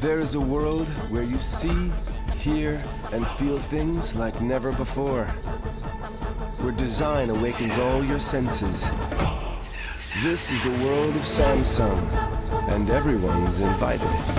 There is a world where you see, hear, and feel things like never before. Where design awakens all your senses. This is the world of Samsung, and everyone's invited.